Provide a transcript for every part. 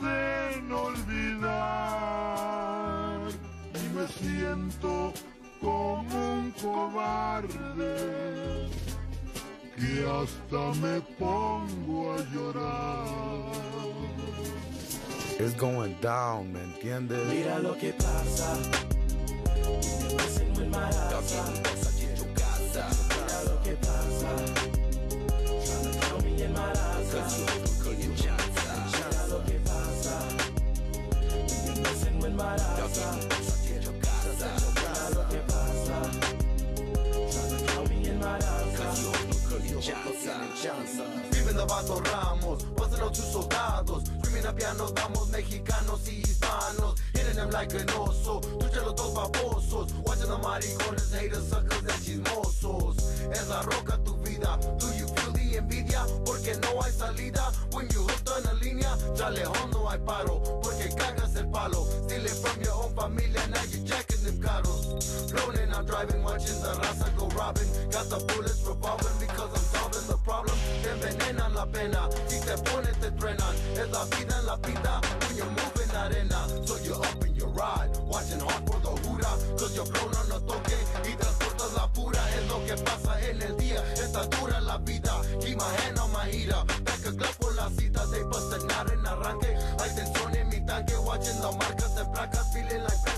hacen olvidar y me siento como un cobarde que hasta me pongo a llorar. It's going down, ¿me entiendes? Mira lo que pasa. Chanza. Viven de Vato Ramos, pasan tus soldados. Screaming a piano, damos mexicanos y hispanos. Hitting them like an oso. Tuya los dos babosos. Watching the maricones, haters, suckers and chismosos. Es la roca tu vida. Do you feel the envidia? Porque no hay salida. When you hooked on a línea, ya lejos no hay paro. Porque cagas el palo. Stealing from your own familia, now you're jacking them caros. Rolling, I'm driving, watching the raza robbing. Got the bullets revolving because I'm solving the problem. Te envenenan la pena. Si te pones, te trenan. Es la vida en la pinta. When you're moving arena. So you're up in your ride. Watching hard for the jura. Cause your flow no nos toque. Y transportas la pura. Es lo que pasa en el día. Está dura la vida. Keep my hand on my heater. Back a club por la cita. They bustin' out en arranque. Hay tensión en mi tanque. Watching the marcas de placas. Feeling like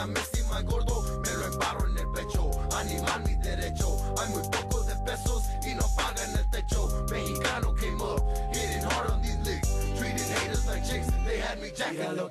faded. And I'm missing my gordo. Me lo embarro en el pecho. Animal mi derecho. Hay muy pocos de pesos. Y no pagan el techo. Mexicano came up. Hitting hard on these licks. Treating haters like chicks. They had me jacking the